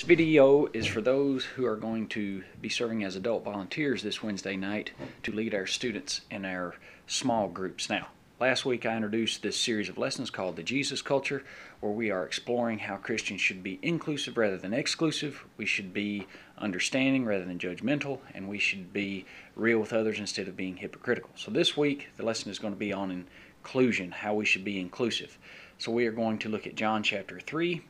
This video is for those who are going to be serving as adult volunteers this Wednesday night to lead our students in our small groups. Now, last week I introduced this series of lessons called The Jesus Culture, where we are exploring how Christians should be inclusive rather than exclusive. We should be understanding rather than judgmental, and we should be real with others instead of being hypocritical. So this week the lesson is going to be on inclusion, how we should be inclusive. So we are going to look at John chapter 3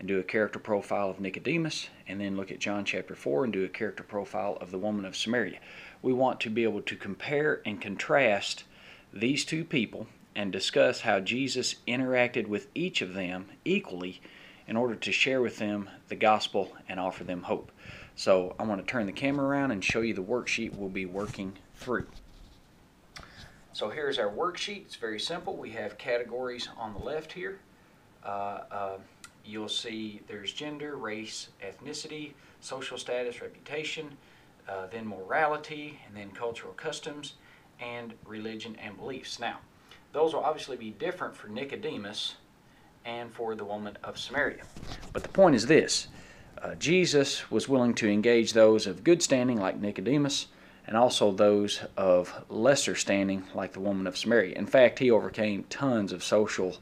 and do a character profile of Nicodemus, and then look at John chapter 4 and do a character profile of the woman of Samaria. We want to be able to compare and contrast these two people and discuss how Jesus interacted with each of them equally in order to share with them the gospel and offer them hope. So I want to turn the camera around and show you the worksheet we'll be working through. So here's our worksheet. It's very simple. We have categories on the left here. Uh, uh, you'll see there's gender, race, ethnicity, social status, reputation, uh, then morality, and then cultural customs, and religion and beliefs. Now, those will obviously be different for Nicodemus and for the woman of Samaria. But the point is this uh, Jesus was willing to engage those of good standing, like Nicodemus, and also those of lesser standing, like the woman of Samaria. In fact, he overcame tons of social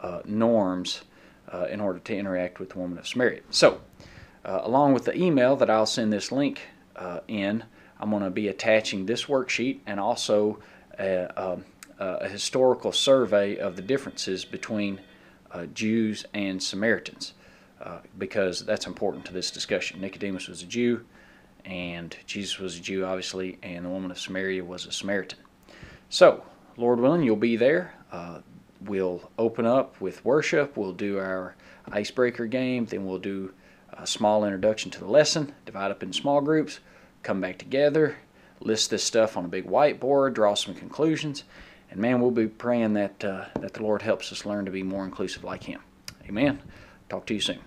uh, norms uh, in order to interact with the woman of Samaria. So, uh, along with the email that I'll send this link uh, in, I'm going to be attaching this worksheet and also a, a, a, historical survey of the differences between uh, Jews and Samaritans uh, because that's important to this discussion. Nicodemus was a Jew and Jesus was a Jew, obviously, and the woman of Samaria was a Samaritan. So, Lord willing, you'll be there. Uh, we'll open up with worship. We'll do our icebreaker game. Then we'll do a small introduction to the lesson, divide up in small groups, come back together, list this stuff on a big whiteboard, draw some conclusions, and man, we'll be praying that uh, that the Lord helps us learn to be more inclusive like Him. Amen. Talk to you soon.